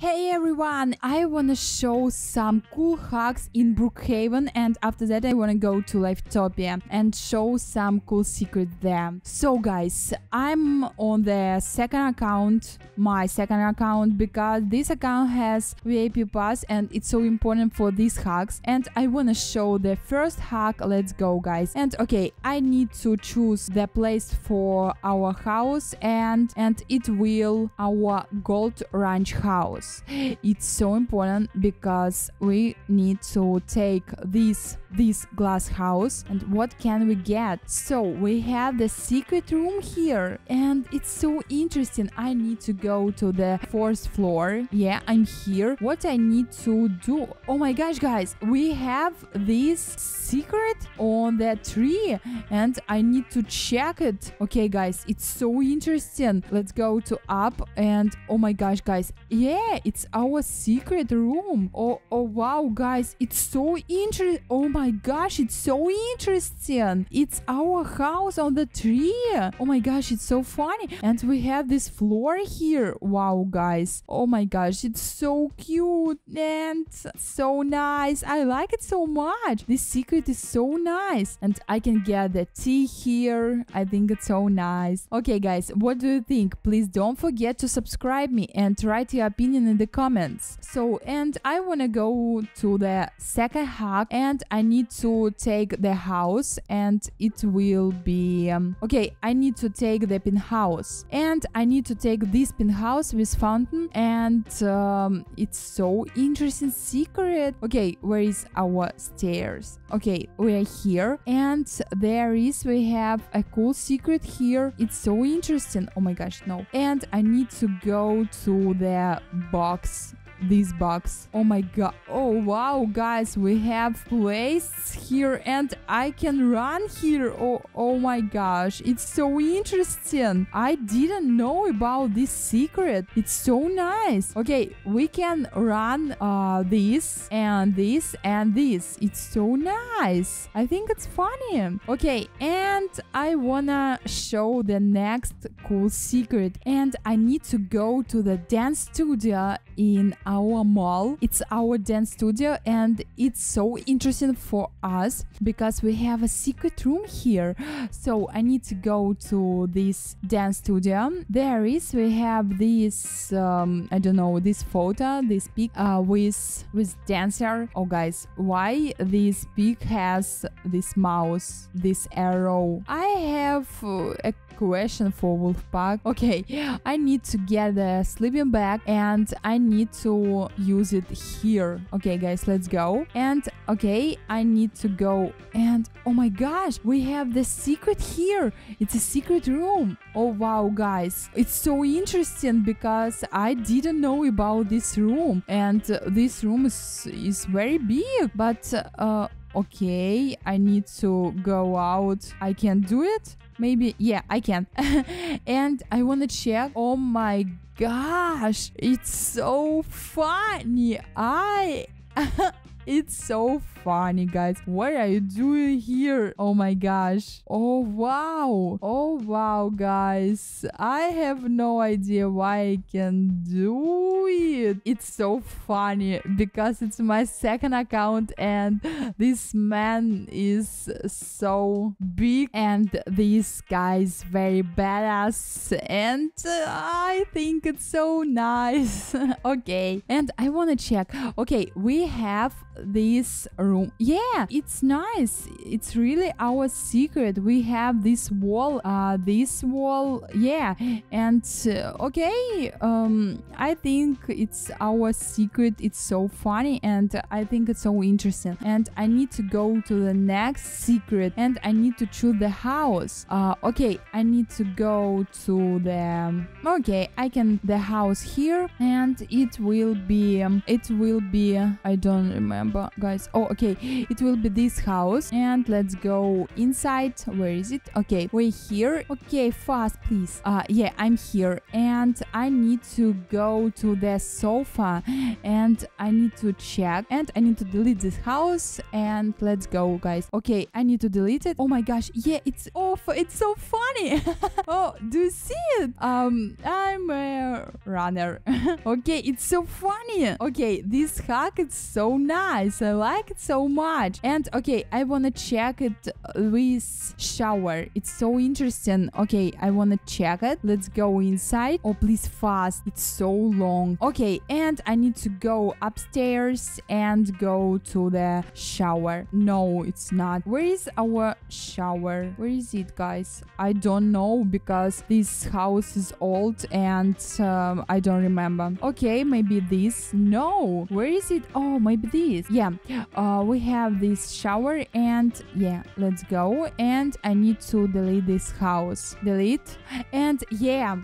Hey everyone, I wanna show some cool hacks in Brookhaven and after that I wanna go to Livetopia and show some cool secrets there. So guys, I'm on the second account, my second account, because this account has VIP pass and it's so important for these hacks and I wanna show the first hack, let's go guys. And okay, I need to choose the place for our house and, and it will our gold ranch house. It's so important because we need to take this this glass house and what can we get? So we have the secret room here and it's so interesting. I need to go to the fourth floor. Yeah, I'm here. What I need to do? Oh my gosh, guys, we have this secret on the tree and I need to check it. Okay, guys, it's so interesting. Let's go to up and oh my gosh, guys. Yeah, it's our secret room. Oh, oh wow, guys, it's so interesting. Oh my gosh, it's so interesting. It's our house on the tree. Oh my gosh, it's so funny. And we have this floor here. Wow, guys. Oh my gosh, it's so cute and so nice. I like it so much. This secret is so nice. And I can get the tea here. I think it's so nice. Okay, guys, what do you think? Please don't forget to subscribe me and write your opinion in the comments. So, and I want to go to the second hack and I need to take the house and it will be... Um, okay, I need to take the penthouse and I need to take this penthouse with fountain and um, it's so interesting secret. Okay, where is our stairs? Okay, we are here and there is, we have a cool secret here. It's so interesting. Oh my gosh, no. And I need to go to the box this box. Oh my god. Oh wow, guys, we have place here and I can run here. Oh, oh my gosh, it's so interesting. I didn't know about this secret. It's so nice. Okay, we can run uh, this and this and this. It's so nice. I think it's funny. Okay, and I wanna show the next cool secret and I need to go to the dance studio in our mall. It's our dance studio and it's so interesting for us because we have a secret room here. So I need to go to this dance studio. There is we have this um, I don't know this photo this pic uh, with with dancer. Oh guys, why this pic has this mouse this arrow? I have uh, a question for Wolfpaq. Okay, I need to get a sleeping bag and I need to use it here. Okay, guys, let's go. And okay, I need to go. And oh my gosh, we have the secret here. It's a secret room. Oh wow, guys, it's so interesting because I didn't know about this room. And uh, this room is, is very big, but uh, okay, I need to go out. I can't do it. Maybe, yeah, I can. and I want to check. Oh my gosh, it's so funny. I. it's so funny, guys. What are you doing here? Oh my gosh. Oh, wow. Oh, wow, guys. I have no idea why I can do it. It's so funny because it's my second account and this man is so big and this guy is very badass and uh, I think it's so nice. okay. And I want to check. Okay, we have this room. Yeah, it's nice. It's really our secret. We have this wall, uh, this wall. Yeah, and uh, okay, um, I think it's our secret. It's so funny, and I think it's so interesting. And I need to go to the next secret, and I need to choose the house. Uh, okay, I need to go to the. Okay, I can the house here, and it will be. It will be. I don't remember remember, guys. Oh, okay. It will be this house. And let's go inside. Where is it? Okay, we're here. Okay, fast, please. Uh, yeah, I'm here. And I need to go to the sofa. And I need to check. And I need to delete this house. And let's go, guys. Okay, I need to delete it. Oh my gosh. Yeah, it's off. It's so funny. oh, do you see it? Um, I'm a runner. okay, it's so funny. Okay, this hack is so nice. I like it so much. And okay, I wanna check it with shower. It's so interesting. Okay, I wanna check it. Let's go inside. Oh, please fast. It's so long. Okay, and I need to go upstairs and go to the shower. No, it's not. Where is our shower? Where is it, guys? I don't know because this house is old and um, I don't remember. Okay, maybe this. No, where is it? Oh, maybe this. Yeah, uh, we have this shower and yeah, let's go. And I need to delete this house. Delete. And yeah,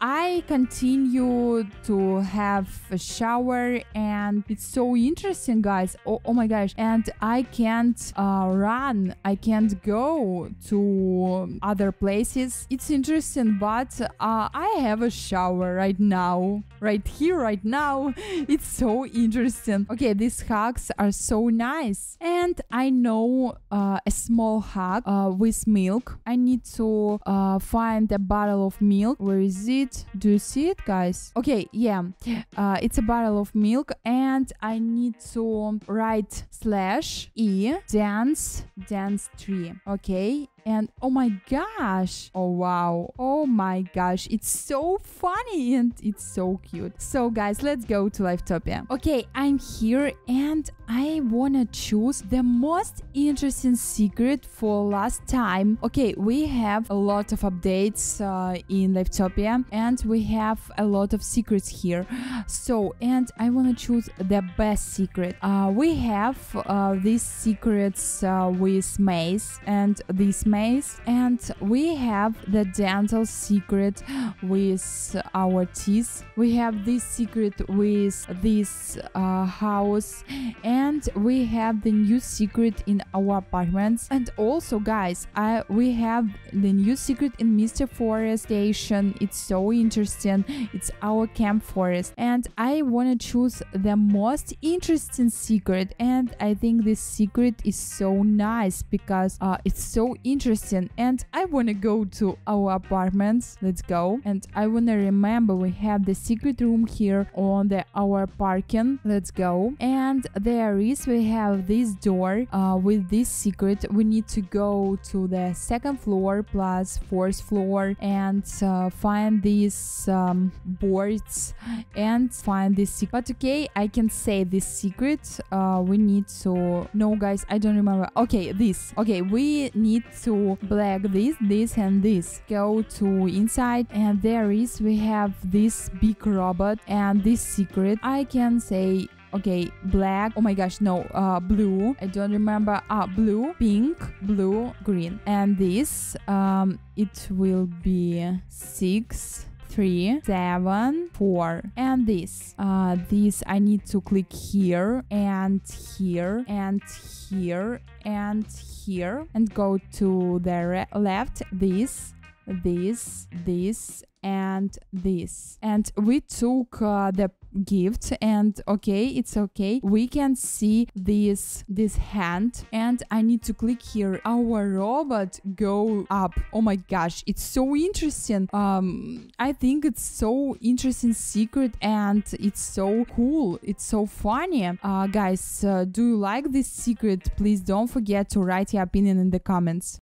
I continue to have a shower and it's so interesting, guys. Oh, oh my gosh. And I can't uh, run. I can't go to other places. It's interesting, but uh, I have a shower right now. Right here, right now. It's so interesting. Okay, this these are so nice. And I know uh, a small hug uh, with milk. I need to uh, find a bottle of milk. Where is it? Do you see it, guys? Okay, yeah. Uh, it's a bottle of milk and I need to write slash e dance dance tree. Okay, and oh my gosh. Oh wow. Oh my gosh. It's so funny and it's so cute. So guys let's go to Livetopia. Okay I'm here and I wanna choose the most interesting secret for last time. Okay we have a lot of updates uh, in Livetopia and we have a lot of secrets here. So and I wanna choose the best secret. Uh, we have uh, these secrets uh, with maze and this and we have the dental secret with our teeth. We have this secret with this uh, house and we have the new secret in our apartments. And also guys I we have the new secret in Mr. Forest station. It's so interesting. It's our camp forest. And I want to choose the most interesting secret and I think this secret is so nice because uh, it's so interesting and I want to go to our apartments. Let's go. And I want to remember we have the secret room here on the our parking. Let's go. And there is we have this door uh, with this secret. We need to go to the second floor plus fourth floor and uh, find these um, boards and find this secret but okay I can say this secret uh, we need to no guys I don't remember. Okay this. Okay we need to black this this and this. Go to inside and there is we have this big robot and this secret. I can say okay black oh my gosh no uh blue. I don't remember ah blue pink blue green. And this um it will be six three seven four. And this. Uh this i need to click here and here and here and here. And go to the left. This this this and this. And we took uh, the gift and okay it's okay. We can see this this hand and i need to click here. Our robot go up. Oh my gosh it's so interesting. Um i think it's so interesting secret and it's so cool. It's so funny. Uh guys uh, do you like this secret? Please don't forget to write your opinion in the comments